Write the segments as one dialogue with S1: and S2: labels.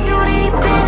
S1: Too deep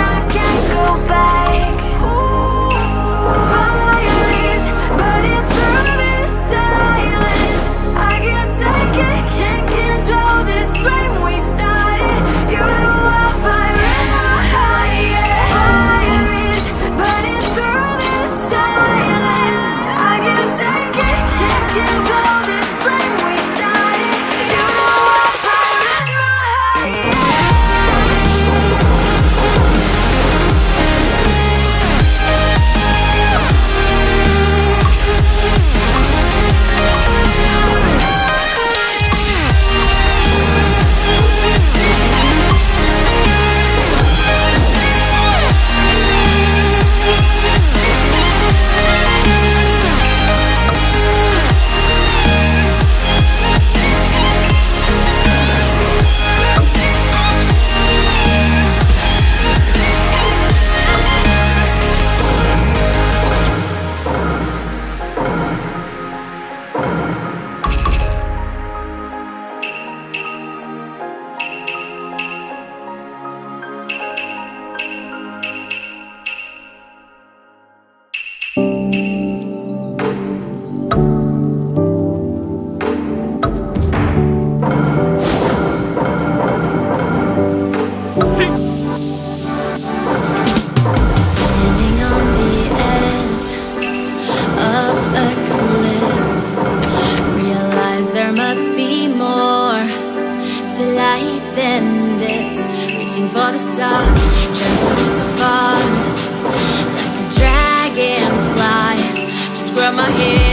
S1: my
S2: hand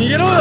S3: compañero.